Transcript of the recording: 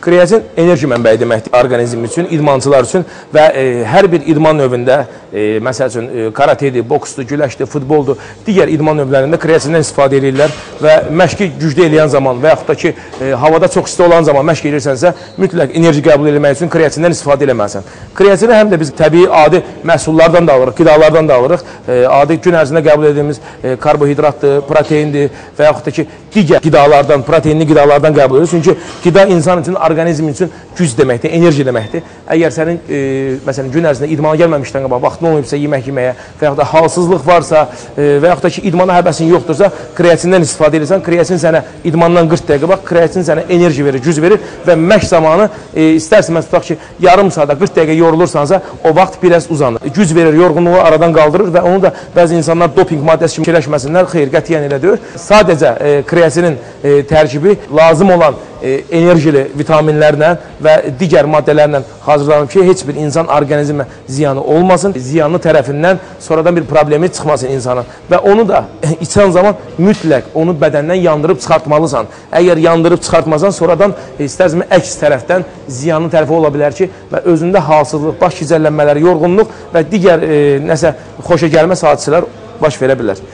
kreatin enerji mənbəyi deməkdir orqanizm üçün, idmançılar üçün və e, hər bir idman növündə, e, məsəl üçün e, karatedir, boksdur, güləşdir, futboldur, digər idman növlərində kreatindən istifadə edirlər və məşqi güclü eləyən zaman və yaxud da ki, e, havada çox isti olan zaman məşq edirsənsə, mütləq enerji qəbul etmək üçün kreatindən istifadə eləməlisən. Kreatini həm də biz təbii adi məhsullardan da alırıq, qidalardan da alırıq. E, adi gün ərzində qəbul etdiyimiz e, karbohidratdır, proteindir və yaxud da ki, digər qidalardan, proteinli qidalardan qəbul edilir. Çünki qida insan üçün, orqanizm üçün güc deməkdir, enerji deməkdir. Əgər sənin e, məsələn gün ərzində idmana gəlməmişdən qabaq vaxtın olmayıbsa yemək yeməyə və yaxud da halsızlıq varsa e, və yaxud da ki idmana həvəsin yoxdursa, kreatindən istifadə edirsən. Kreatin sənə idmandan 40 dəqiqə bax, kreatin sənə enerji verir, güc verir və məşq zamanı e, istərsəməz tutaq ki, yarım saata 40 dəqiqə yorulursansa, o vaxt biraz uzanır. Güc verir, yorğunluğu aradan qaldırır və onu da bəzi insanlar doping maddəsi kimi fikirləşməsinlər. Xeyr, qətiyyən elə deyil. Sadəcə e, kreatinin e, tərkibi lazım olan enerjili vitaminlərlə və digər maddələrlə hazırlanıb ki, heç bir insan orqanizmə ziyanı olmasın, ziyanlı tərəfindən sonradan bir problemi çıxmasın insanın. Və onu da içən zaman mütləq onu bədəndən yandırıb çıxartmalısan. Əgər yandırıb çıxartmasan, sonradan istərsimi əks tərəfdən ziyanlı tərəfi ola bilər ki, və özündə halsızlıq, baş gicəllənmələri, yorğunluq və digər e, nəsə xoşa gəlməz hadisələr baş verə bilər.